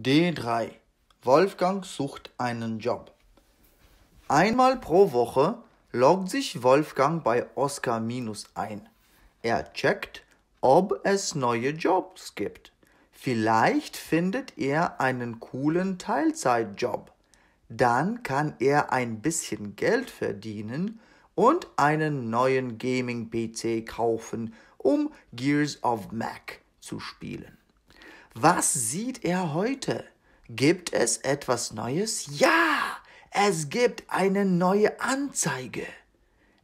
D3 Wolfgang sucht einen Job. Einmal pro Woche loggt sich Wolfgang bei Oscar Minus ein. Er checkt, ob es neue Jobs gibt. Vielleicht findet er einen coolen Teilzeitjob. Dann kann er ein bisschen Geld verdienen und einen neuen Gaming-PC kaufen, um Gears of Mac zu spielen. Was sieht er heute? Gibt es etwas Neues? Ja, es gibt eine neue Anzeige.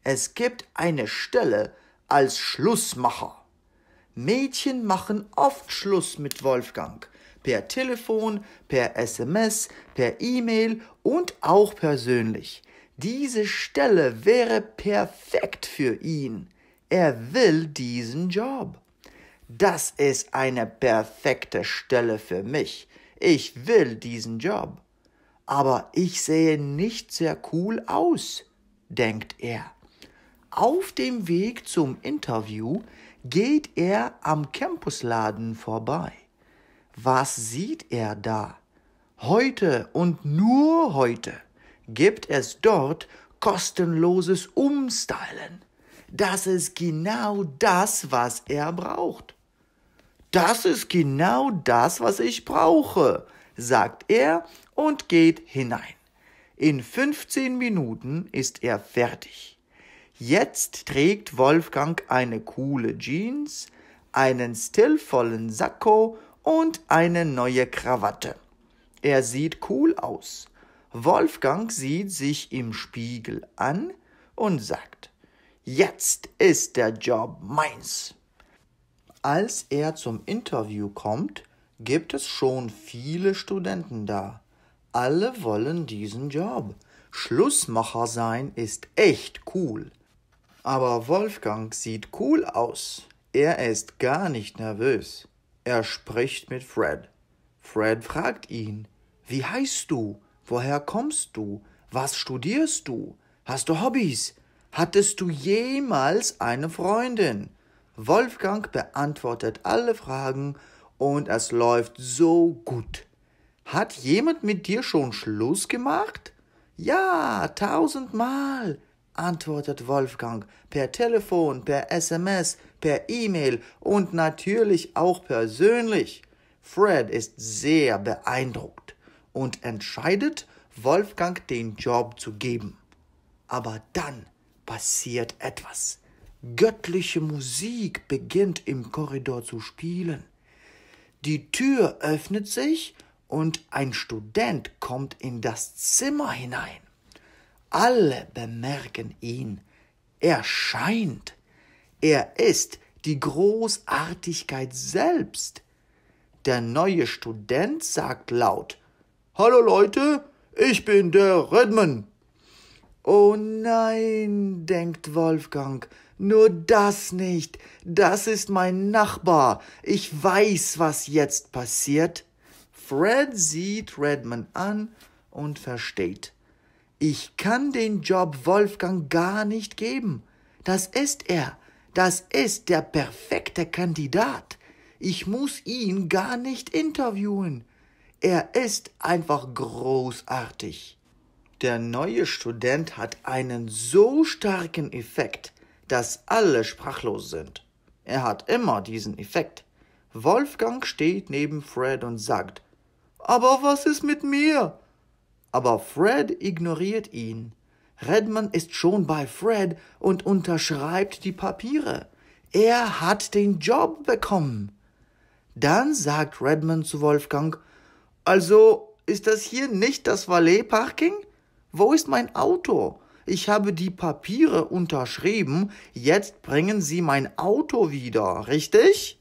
Es gibt eine Stelle als Schlussmacher. Mädchen machen oft Schluss mit Wolfgang. Per Telefon, per SMS, per E-Mail und auch persönlich. Diese Stelle wäre perfekt für ihn. Er will diesen Job. Das ist eine perfekte Stelle für mich. Ich will diesen Job. Aber ich sehe nicht sehr cool aus, denkt er. Auf dem Weg zum Interview geht er am Campusladen vorbei. Was sieht er da? Heute und nur heute gibt es dort kostenloses Umstylen. Das ist genau das, was er braucht. Das ist genau das, was ich brauche, sagt er und geht hinein. In 15 Minuten ist er fertig. Jetzt trägt Wolfgang eine coole Jeans, einen stillvollen Sakko und eine neue Krawatte. Er sieht cool aus. Wolfgang sieht sich im Spiegel an und sagt, jetzt ist der Job meins. Als er zum Interview kommt, gibt es schon viele Studenten da. Alle wollen diesen Job. Schlussmacher sein ist echt cool. Aber Wolfgang sieht cool aus. Er ist gar nicht nervös. Er spricht mit Fred. Fred fragt ihn, wie heißt du? Woher kommst du? Was studierst du? Hast du Hobbys? Hattest du jemals eine Freundin? Wolfgang beantwortet alle Fragen und es läuft so gut. Hat jemand mit dir schon Schluss gemacht? Ja, tausendmal, antwortet Wolfgang per Telefon, per SMS, per E-Mail und natürlich auch persönlich. Fred ist sehr beeindruckt und entscheidet, Wolfgang den Job zu geben. Aber dann passiert etwas. Göttliche Musik beginnt im Korridor zu spielen. Die Tür öffnet sich und ein Student kommt in das Zimmer hinein. Alle bemerken ihn. Er scheint. Er ist die Großartigkeit selbst. Der neue Student sagt laut Hallo Leute, ich bin der Redman. Oh nein, denkt Wolfgang, nur das nicht. Das ist mein Nachbar. Ich weiß, was jetzt passiert. Fred sieht Redmond an und versteht. Ich kann den Job Wolfgang gar nicht geben. Das ist er. Das ist der perfekte Kandidat. Ich muss ihn gar nicht interviewen. Er ist einfach großartig. Der neue Student hat einen so starken Effekt, dass alle sprachlos sind. Er hat immer diesen Effekt. Wolfgang steht neben Fred und sagt, aber was ist mit mir? Aber Fred ignoriert ihn. Redman ist schon bei Fred und unterschreibt die Papiere. Er hat den Job bekommen. Dann sagt Redman zu Wolfgang, also ist das hier nicht das Valet-Parking? Wo ist mein Auto? Ich habe die Papiere unterschrieben, jetzt bringen Sie mein Auto wieder, richtig?